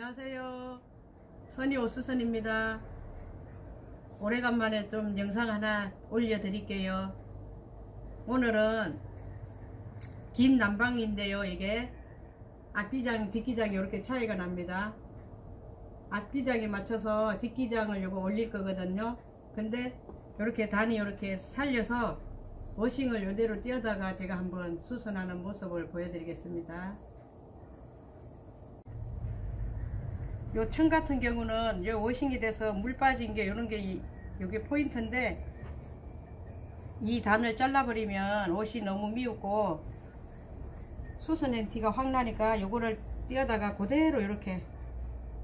안녕하세요. 선이 오수선입니다. 오래간만에 좀 영상 하나 올려드릴게요. 오늘은 긴 난방인데요. 이게 앞기장, 뒷기장이 이렇게 차이가 납니다. 앞기장에 맞춰서 뒷기장을 요거 올릴 거거든요. 근데 이렇게 단이 이렇게 살려서 워싱을 이대로 띄어다가 제가 한번 수선하는 모습을 보여드리겠습니다. 요천 같은 경우는 요 워싱이 돼서 물 빠진 게 요런 게 요게 포인트인데 이 단을 잘라버리면 옷이 너무 미우고 수선엔 티가 확 나니까 요거를 띄어다가 그대로 이렇게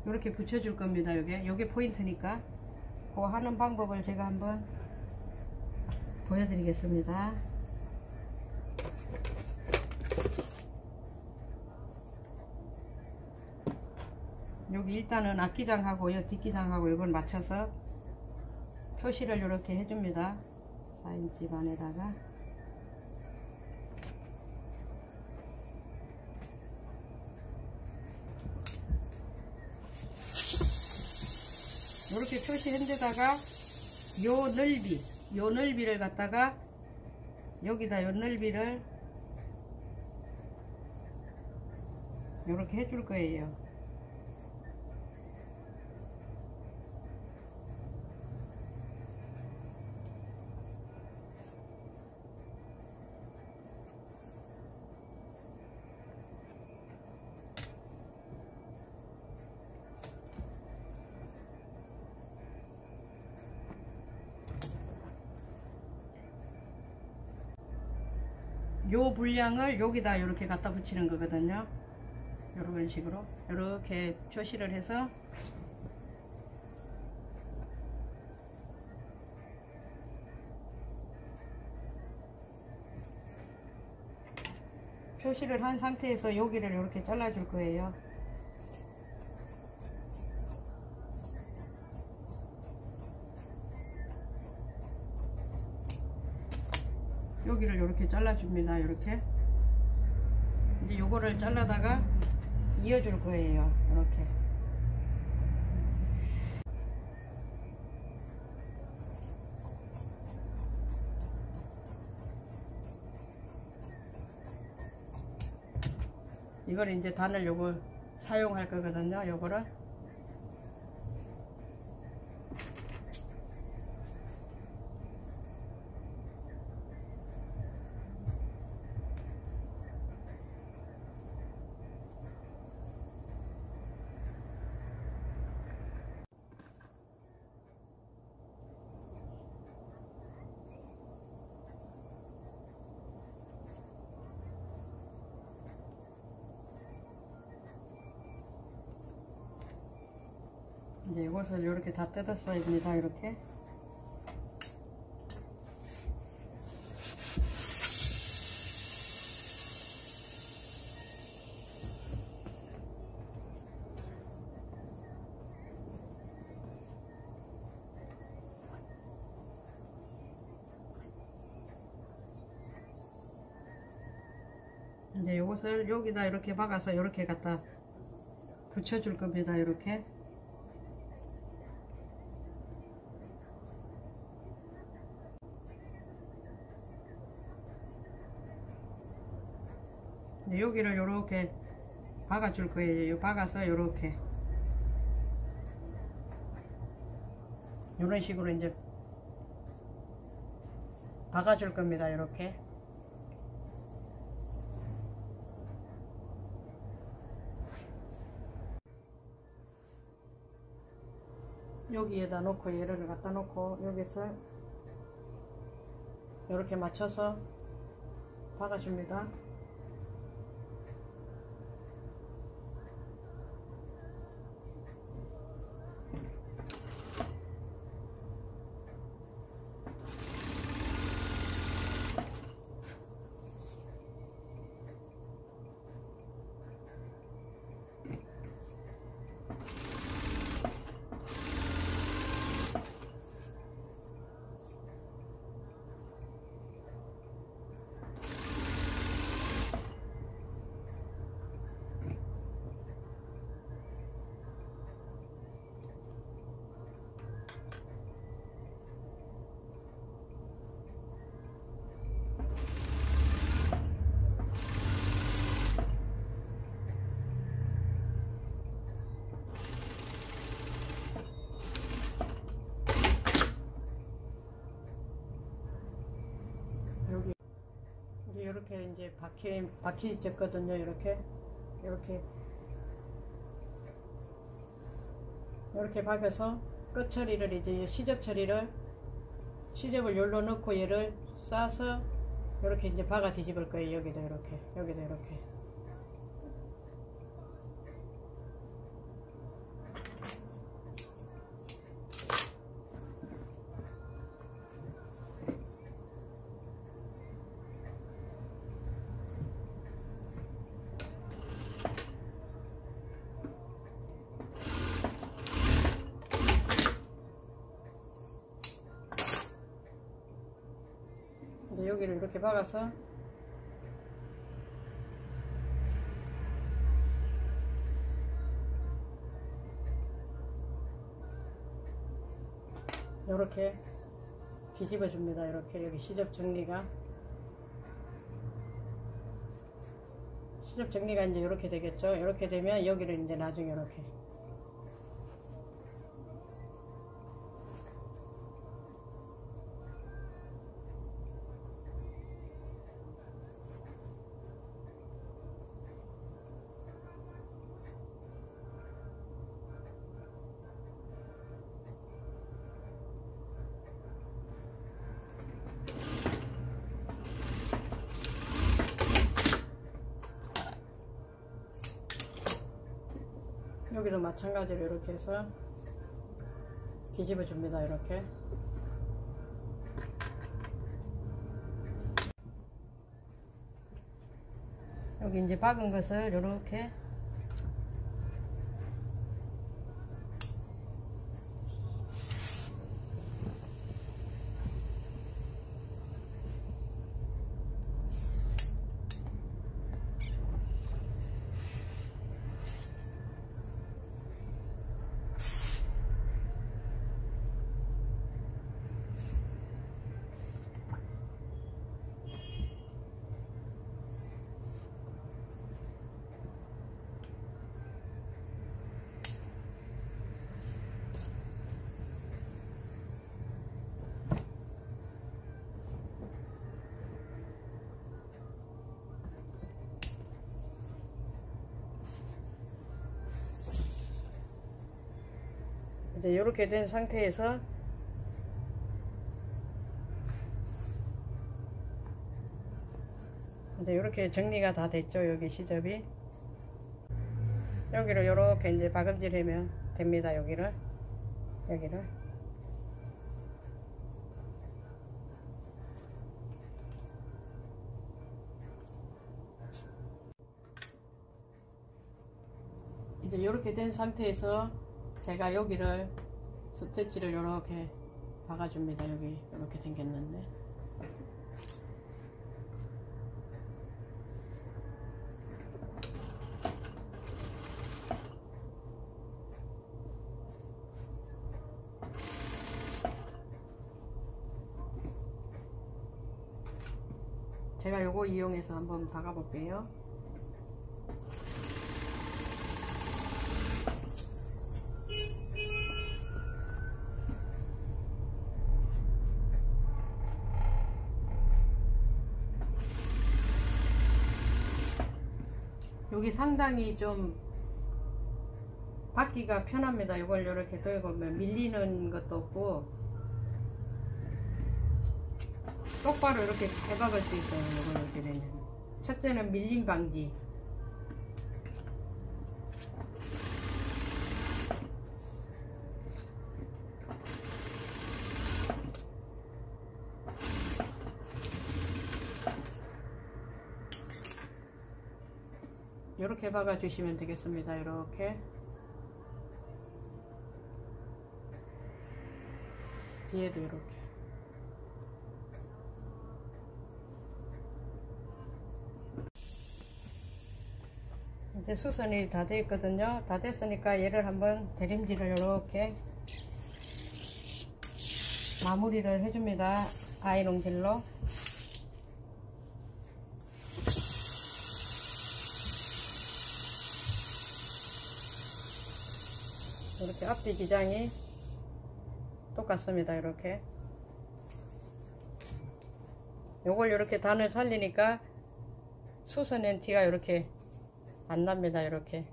이렇게 붙여줄 겁니다. 요게 요게 포인트니까 그 하는 방법을 제가 한번 보여드리겠습니다. 여기 일단은 앞기장하고 요 뒷기장하고 이걸 맞춰서 표시를 이렇게 해줍니다. 4인치 반에다가 이렇게 표시한 데다가 요 넓이 요 넓이를 갖다가 여기다 요 넓이를 이렇게 해줄 거예요. 요 분량을 여기다 이렇게 갖다 붙이는 거거든요. 이런 식으로 이렇게 표시를 해서 표시를 한 상태에서 여기를 이렇게 잘라 줄 거예요. 여기를 이렇게 잘라줍니다. 이렇게 이제 요거를 잘라다가 이어줄 거예요. 이렇게 이걸 이제 단을 요걸 사용할 거거든요. 요거를 이제 이것을 이렇게 다 뜯었어야 됩니다. 이렇게. 이제 이것을 여기다 이렇게 박아서 이렇게 갖다 붙여줄 겁니다. 이렇게. 여기를 이렇게 박아줄 거예요. 박아서 이렇게 이런 식으로 이제 박아줄 겁니다. 이렇게 여기에다 놓고 얘를 갖다 놓고 여기서 이렇게 맞춰서 박아줍니다. 이렇게 이제 박히 박히졌거든요. 이렇게 이렇게 이렇게 박아서 끝 처리를 이제 시접 처리를 시접을 열로 넣고 얘를 싸서 이렇게 이제 박아 뒤집을 거예요. 여기도 이렇게 여기도 이렇게. 이제 여기를 이렇게 박아서 이렇게 뒤집어 줍니다. 이렇게 여기 시접 정리가 시접 정리가 이제 이렇게 되겠죠. 이렇게 되면 여기를 이제 나중에 이렇게 여기도 마찬가지로 이렇게 해서 뒤집어 줍니다 이렇게. 여기 이제 박은 것을 이렇게 이제 이렇게 된 상태에서 이제 이렇게 정리가 다 됐죠 여기 시접이. 여기를 이렇게 이제 박음질하면 됩니다 여기를. 여기를. 이제 이렇게 된 상태에서 제가 여기를 스테치를 이렇게 박아줍니다. 여기 이렇게 생겼는데 제가 요거 이용해서 한번 박아볼게요. 여기 상당히 좀 받기가 편합니다. 이걸 이렇게 들고 밀리는 것도 없고 똑바로 이렇게 잘 박을 수 있어요. 이걸 이렇게 되면 첫째는 밀림 방지 박아 주시면 되겠습니다. 이렇게 뒤에도 이렇게 이제 수선이 다 되었거든요. 다 됐으니까 얘를 한번 대림질을 이렇게 마무리를 해줍니다. 아이롱질로 이렇게 앞뒤 기장이 똑같습니다. 이렇게 요걸 이렇게 단을 살리니까 수선엔 티가 이렇게 안 납니다. 이렇게.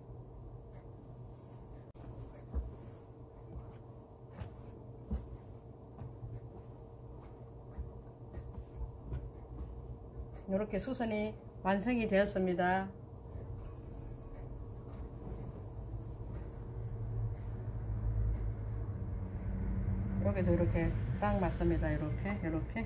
이렇게 수선이 완성이 되었습니다. 여기도 이렇게 딱 맞습니다. 이렇게, 이렇게.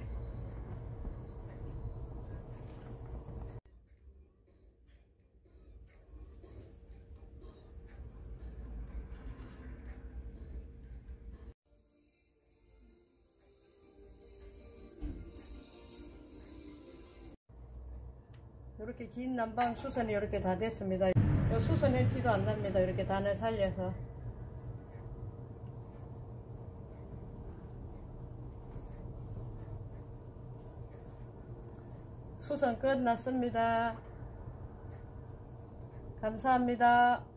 이렇게 긴 남방 수선이 이렇게 다 됐습니다. 이 수선 헨티도 안 납니다. 이렇게 단을 살려서. 수선 끝났습니다. 감사합니다.